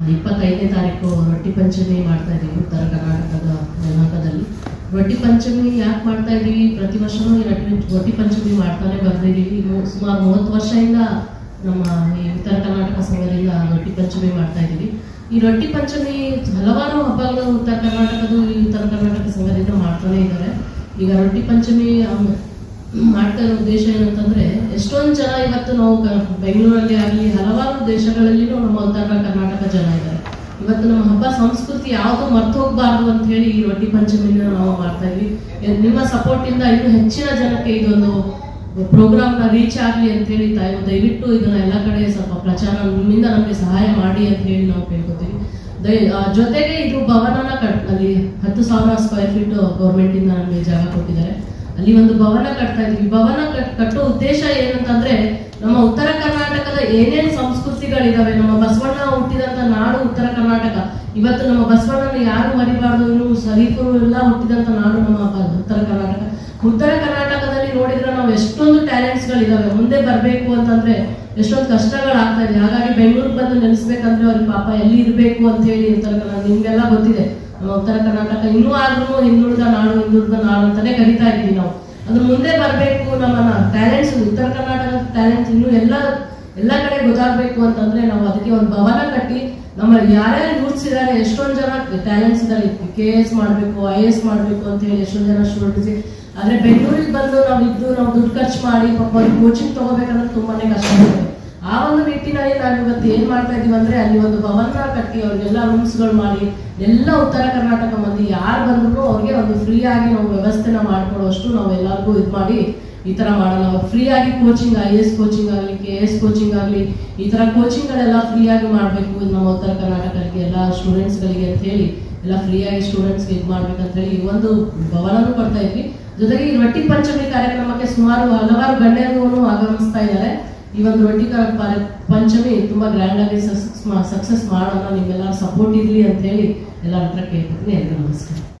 ಇಪ್ಪತ್ತೈದನೇ ತಾರೀಕು ರೊಟ್ಟಿ ಪಂಚಮಿ ಮಾಡ್ತಾ ಇದ್ದೀವಿ, ಉತ್ತರ ಕರ್ನಾಟಕದ ಜನಾಂಗದಲ್ಲಿ ರೊಟ್ಟಿ ಪಂಚಮಿ ಯಾಕೆ ಮಾಡ್ತಾ ಇದ್ದೀವಿ? ಪ್ರತಿ ವರ್ಷನೂ ಈ ರೊಟ್ಟಿ ಪಂಚಮಿ ಮಾಡ್ತಾನೆ ಬಂದಿದ್ದೀವಿ. ಸುಮಾರು ಮೂವತ್ತು ವರ್ಷದಿಂದ ನಮ್ಮ ಈ ಉತ್ತರ ಕರ್ನಾಟಕ ಸಂಘದಿಂದ ರೊಟ್ಟಿ ಪಂಚಮಿ ಮಾಡ್ತಾ ಇದ್ದೀವಿ. ಈ ರೊಟ್ಟಿ ಪಂಚಮಿ ಹಲವಾರು ಹಬ್ಬಗಳು ಉತ್ತರ ಕರ್ನಾಟಕದ ಈ ಉತ್ತರ ಕರ್ನಾಟಕ ಸಂಘದಿಂದ ಮಾಡ್ತಾನೆ ಇದ್ದಾರೆ. ಈಗ ರೊಟ್ಟಿ ಪಂಚಮಿ ಮಾಡ್ತಾ ಇರೋ ಉದ್ದೇಶ ಏನಂತಂದ್ರೆ, ಎಷ್ಟೊಂದು ಜನ ಇವತ್ತು ನಾವು ಬೆಂಗಳೂರಲ್ಲಿ ಆಗಲಿ, ಹಲವಾರು ದೇಶಗಳಲ್ಲಿ ನಮ್ಮ ಉತ್ತರ ಕರ್ನಾಟಕ ಜನ ಇದ್ದಾರೆ. ಇವತ್ತು ನಮ್ಮ ಹಬ್ಬ ಸಂಸ್ಕೃತಿ ಯಾವುದು ಮರ್ತು ಹೋಗ್ಬಾರ್ದು ಅಂತ ಹೇಳಿ ಈ ರೊಟ್ಟಿ ಪಂಚಮಿನ ನಾವು ಮಾಡ್ತಾ ಇದ್ವಿ. ನಿಮ್ಮ ಸಪೋರ್ಟ್ ಇಂದ ಇನ್ನೂ ಹೆಚ್ಚಿನ ಜನಕ್ಕೆ ಇದೊಂದು ಪ್ರೋಗ್ರಾಮ್ನ ರೀಚ್ ಆಗ್ಲಿ ಅಂತ ಹೇಳಿ ತಾಯಿ, ದಯವಿಟ್ಟು ಇದನ್ನ ಎಲ್ಲ ಕಡೆ ಸ್ವಲ್ಪ ಪ್ರಚಾರ, ನಿಮ್ಮಿಂದ ನಮಗೆ ಸಹಾಯ ಮಾಡಿ ಅಂತ ಹೇಳಿ ನಾವು ಕೇಳ್ಕೊತೀವಿ. ದಯ ಜೊತೆಗೆ ಇದು ಭವನನ ಕಟ್, ಅಲ್ಲಿ ಹತ್ತು ಸಾವಿರ ಸ್ಕ್ವೇರ್ ಫೀಟ್ ಗೌರ್ಮೆಂಟ್ ಇಂದ ನಮಗೆ ಜಾಗ ಕೊಟ್ಟಿದ್ದಾರೆ. ಅಲ್ಲಿ ಒಂದು ಭವನ ಕಟ್ತಾ ಇದ್ವಿ. ಭವನ ಕಟ್ ಕಟ್ಟೋ ಉದ್ದೇಶ ಏನಂತಂದ್ರೆ, ನಮ್ಮ ಉತ್ತರ ಕರ್ನಾಟಕದ ಏನೇನ್ ಸಂಸ್ಕೃತಿಗಳಿದಾವೆ, ನಮ್ಮ ಬಸವಣ್ಣ ಹುಟ್ಟಿದಂತ ನಾಡು ಉತ್ತರ ಕರ್ನಾಟಕ. ಇವತ್ತು ನಮ್ಮ ಬಸವಣ್ಣನ ಯಾರು ಮರಿಬಾರ್ದು ಇನ್ನು ಸರೀಫರು ಎಲ್ಲ ಹುಟ್ಟಿದಂತ ನಾಡು ನಮ್ಮ ಉತ್ತರ ಕರ್ನಾಟಕ. ಉತ್ತರ ಎಷ್ಟೊಂದು ಗಳಿದಾವೆ ಮುಂದೆ ಬರ್ಬೇಕು ಅಂತಂದ್ರೆ ಎಷ್ಟೊಂದು ಕಷ್ಟಗಳಾಗ್ತಾ ಇದೆ. ಹಾಗಾಗಿ ಬೆಂಗಳೂರಿಗೆ ಬಂದು ನೆನೆಸ್ಬೇಕಂದ್ರೆ ಅವ್ರಿಗೆ ಪಾಪ ಎಲ್ಲಿ ಇರ್ಬೇಕು ಅಂತ ಹೇಳಿ ಉತ್ತರ ಕನ್ನಡ ನಿಮ್ಗೆಲ್ಲ ಗೊತ್ತಿದೆ. ನಮ್ಮ ಉತ್ತರ ಕರ್ನಾಟಕ ಇನ್ನೂ ಆದ್ರೂ ಹಿಂದುಳಿದ ನಾಡು ಹಿಂದುಳಿದ ನಾಡು ಅಂತಾನೆ ಕರಿತಾ ಇದೀವಿ ನಾವು. ಅದ್ರ ಮುಂದೆ ಬರ್ಬೇಕು ನಮ್ಮ ಟ್ಯಾಲೆಂಟ್ಸ್ ಉತ್ತರ ಕರ್ನಾಟಕದ ಟ್ಯಾಲೆಂಟ್ಸ್ ಇನ್ನೂ ಎಲ್ಲ ಎಲ್ಲ ಕಡೆ ಗೊತ್ತಾಗ್ಬೇಕು ಅಂತಂದ್ರೆ ನಾವು ಅದಕ್ಕೆ ಒಂದು ಭವನ ಕಟ್ಟಿ ನಮ್ಮ ಯಾರ್ಯಾರು ಯೂತ್ಸ್ ಇದ್ದಾರೆ, ಎಷ್ಟೊಂದು ಜನ ಟ್ಯಾಲೆಂಟ್ಸ್ ಇದ್ದಾರೆ. ಕೆ ಎಸ್ ಮಾಡಬೇಕು ಐ ಎಸ್ ಮಾಡಬೇಕು ಅಂತ ಹೇಳಿ ಎಷ್ಟೊಂದು ಜನ ಸ್ಟೂಡೆಂಟ್ಸ್ ಆದ್ರೆ ಬೆಂಗಳೂರಿಗೆ ಬಂದು ನಾವು ಇದ್ದು, ನಾವು ದುಡ್ಡು ಖರ್ಚು ಮಾಡಿ ಪಾಪ ಕೋಚಿಂಗ್ ತಗೋಬೇಕಂದ್ರೆ ತುಂಬಾನೇ ಕಷ್ಟ ಆಗುತ್ತೆ. ಆ ಒಂದು ನಿಟ್ಟಿನಲ್ಲಿ ನಾವು ಇವತ್ತು ಏನು ಮಾಡ್ತಾ ಇದೀವಿ ಅಂದ್ರೆ ಅಲ್ಲಿ ಒಂದು ಭವನ ಕಟ್ಟಿ ಅವ್ರಿಗೆಲ್ಲ ರೂಮ್ಸ್ಗಳು ಮಾಡಿ, ಎಲ್ಲ ಉತ್ತರ ಕರ್ನಾಟಕ ಮಂದಿ ಯಾರು ಬಂದ್ರು ಅವ್ರಿಗೆ ಒಂದು ಫ್ರೀ ಆಗಿ ನಾವು ವ್ಯವಸ್ಥೆನ ಮಾಡ್ಕೊಡೋಷ್ಟು ನಾವು ಎಲ್ಲರಿಗೂ ಇದು ಮಾಡಿ ಈ ತರ ಮಾಡೋಣ ಫ್ರೀ ಆಗಿ ಕೋಚಿಂಗ್ ಐ ಎಸ್ ಕೋಚಿಂಗ್ ಆಗಲಿ ಕೆ ಎಸ್ ಕೋಚಿಂಗ್ ಆಗಲಿ, ಈ ತರ ಕೋಚಿಂಗ್ ಗಳೆಲ್ಲ ಫ್ರೀ ಆಗಿ ಮಾಡಬೇಕು ನಮ್ಮ ಉತ್ತರ ಕರ್ನಾಟಕಕ್ಕೆ. ಎಲ್ಲ ಸ್ಟೂಡೆಂಟ್ಸ್ ಗಳಿಗೆ ಅಂತ ಹೇಳಿ, ಎಲ್ಲ ಫ್ರೀ ಆಗಿ ಸ್ಟೂಡೆಂಟ್ಸ್ ಇದು ಮಾಡ್ಬೇಕಂತ ಹೇಳಿ ಈ ಒಂದು ಭವನನೂ ಕೊಡ್ತಾ ಇದ್ವಿ. ಜೊತೆಗೆ ಈ ರೊಟ್ಟಿ ಪಂಚಮಿ ಕಾರ್ಯಕ್ರಮಕ್ಕೆ ಸುಮಾರು ಹಲವಾರು ಗಣ್ಯರು ಆಗಮಿಸ್ತಾ ಇದ್ದಾರೆ. ಈ ಒಂದು ರೊಟ್ಟಿ ಪಂಚಮಿ ತುಂಬಾ ಗ್ರ್ಯಾಂಡ್ ಆಗಿ ಸಕ್ಸಸ್ ಮಾಡೋಣ, ನಿಮ್ಮೆಲ್ಲರ ಸಪೋರ್ಟ್ ಇರ್ಲಿ ಅಂತ ಹೇಳಿ ಎಲ್ಲರ ಹತ್ರ ಕೇಳ್ಕೊತೀನಿ. ಎಲ್ರಿಗೂ ನಮಸ್ಕಾರ.